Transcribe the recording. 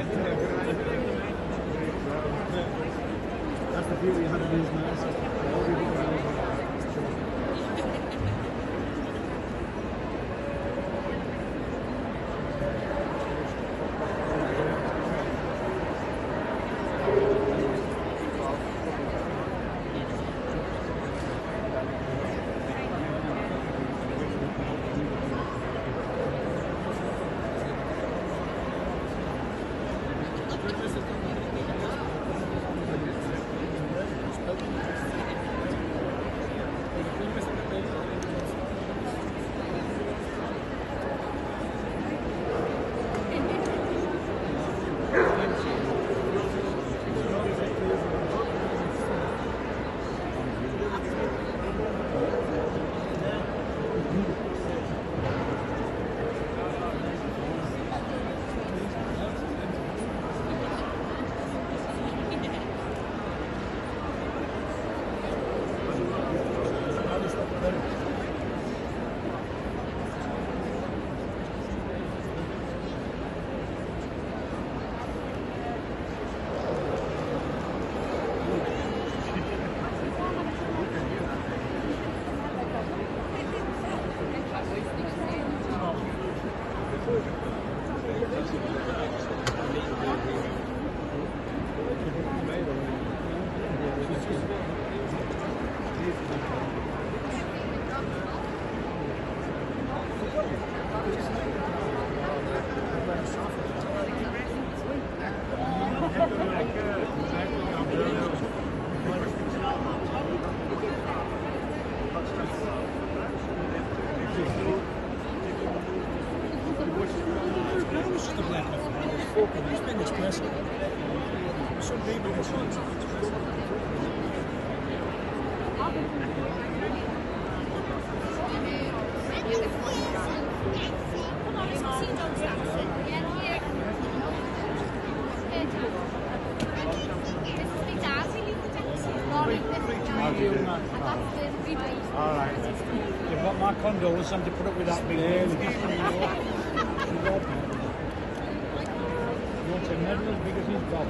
That's the beauty of having these nights. Fucking, it's been espresso. Some people it's not espresso. All right. You've got my condolence and to put up with that big Want a big as his dog.